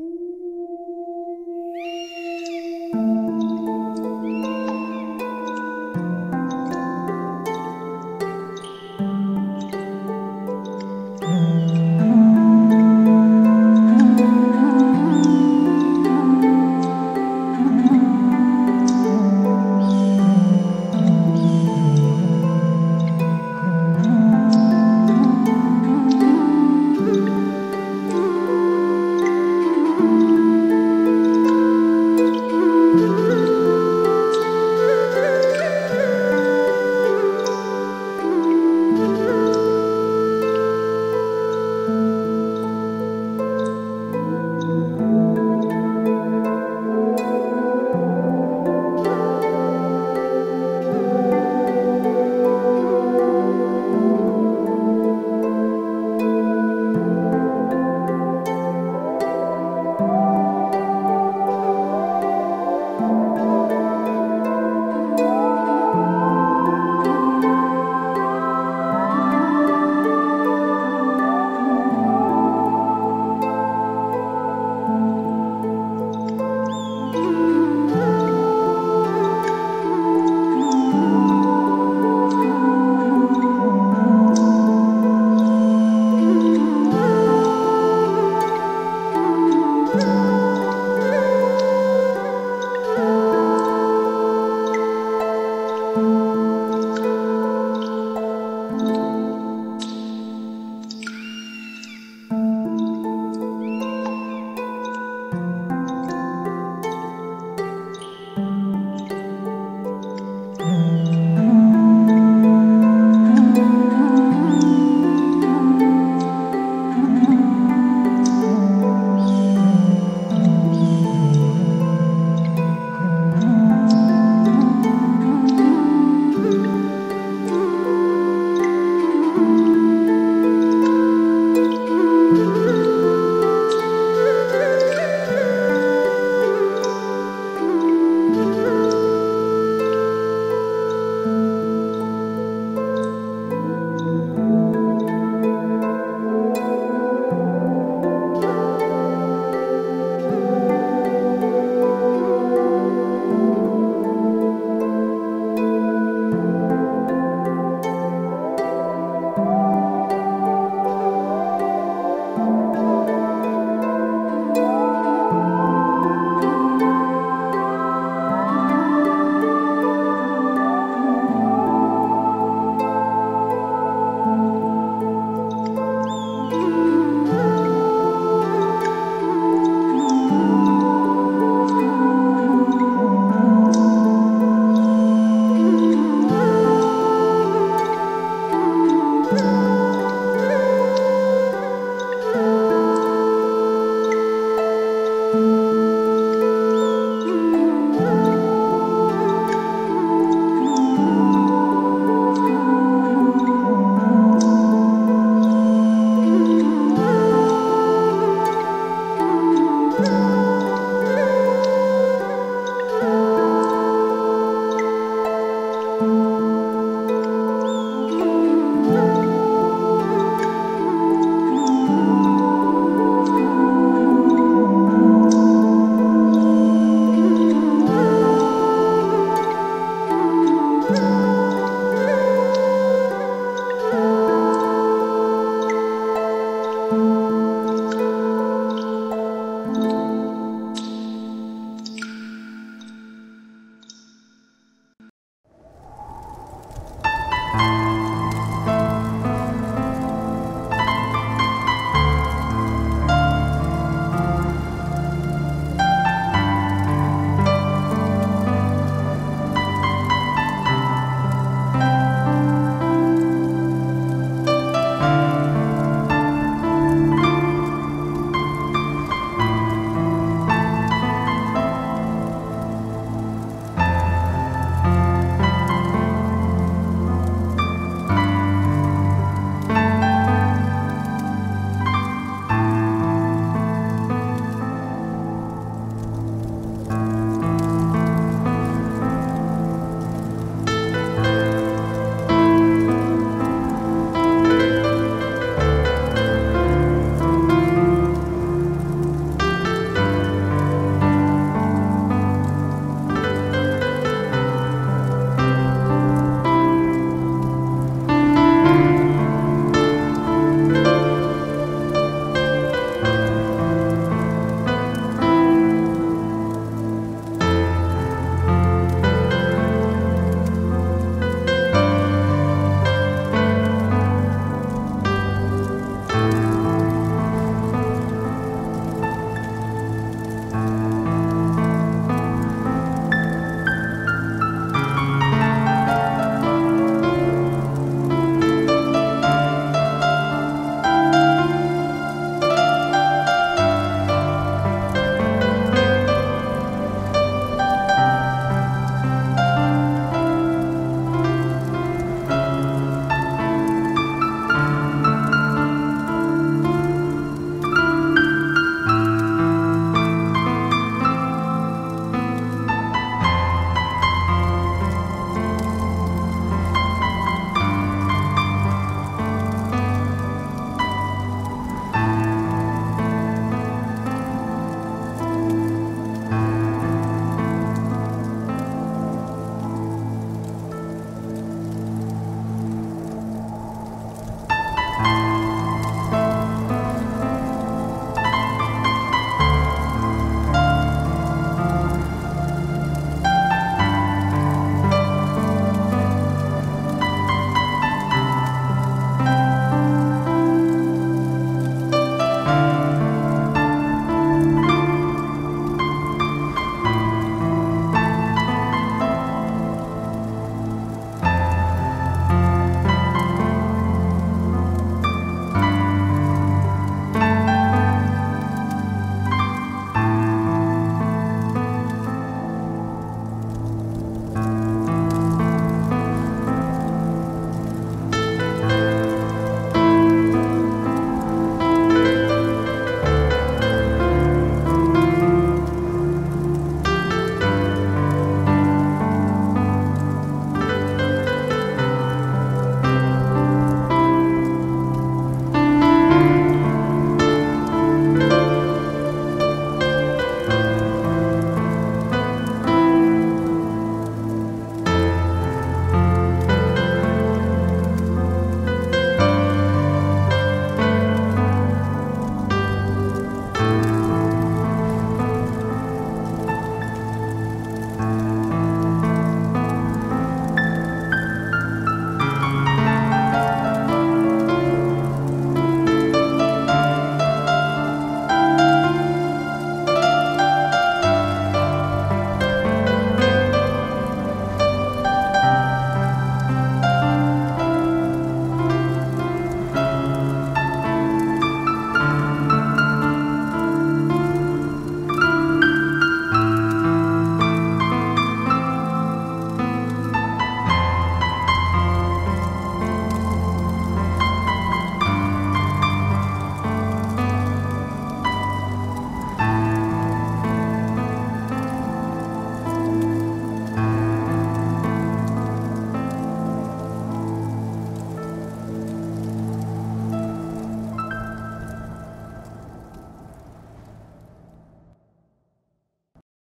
Ooh.